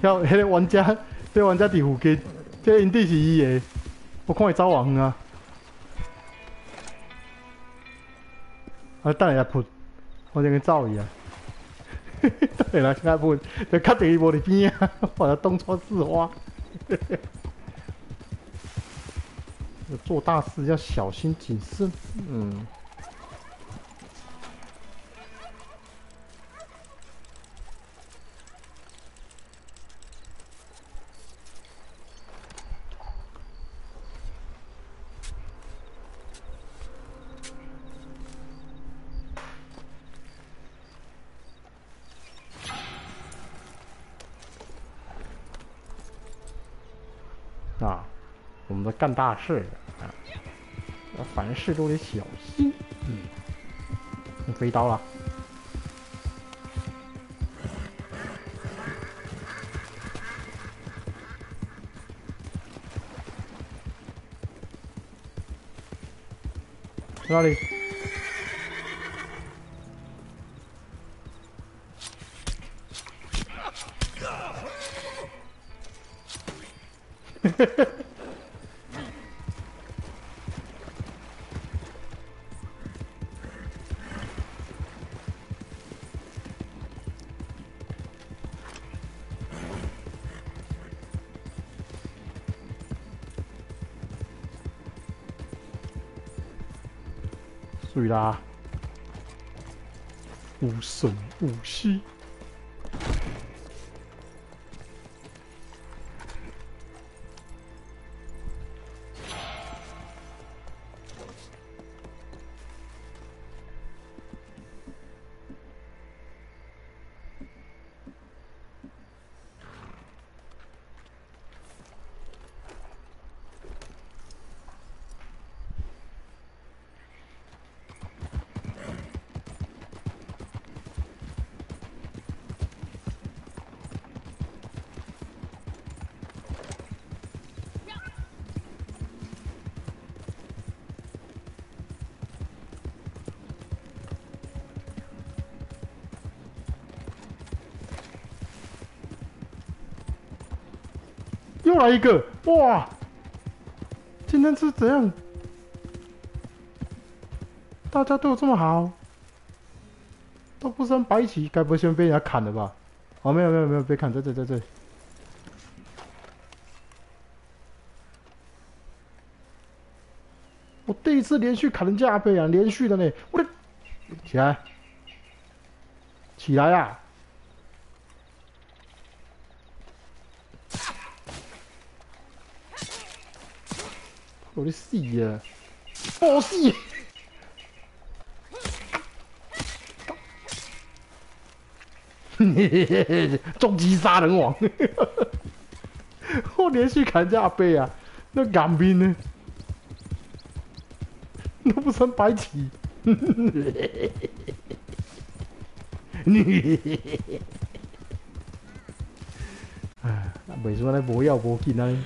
遐迄 个玩家，这玩家伫附近，这因地是伊的，我看伊走远啊。啊，等下来扑，我先去走伊啊。等下来扑，就确定伊无伫边啊，我要东窗事发。做大事要小心谨慎，嗯。啊，我们在干大事啊！凡事都得小心。嗯，用飞刀了。在哪里？对啦，无声无息。又来一个！哇，今天是怎样？大家都有这么好，都不生白起，该不会先被人家砍了吧？哦，没有没有没有，被砍，在这在这。我第一次连续砍人家阿贝啊，连续的呢！我的，起来，起来啊！我的死呀！爆死！嘿嘿嘿嘿，终极杀人王！我连续砍人家阿贝啊，那干兵呢？那不成白起？嘿嘿嘿嘿！哎，为什么来无要无紧呢？